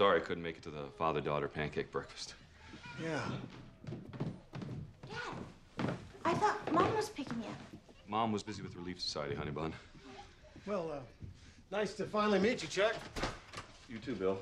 Sorry I couldn't make it to the father-daughter pancake breakfast. Yeah. Dad, I thought Mom was picking me up. Mom was busy with Relief Society, honey bun. Well, uh, nice to finally meet you, Chuck. You too, Bill.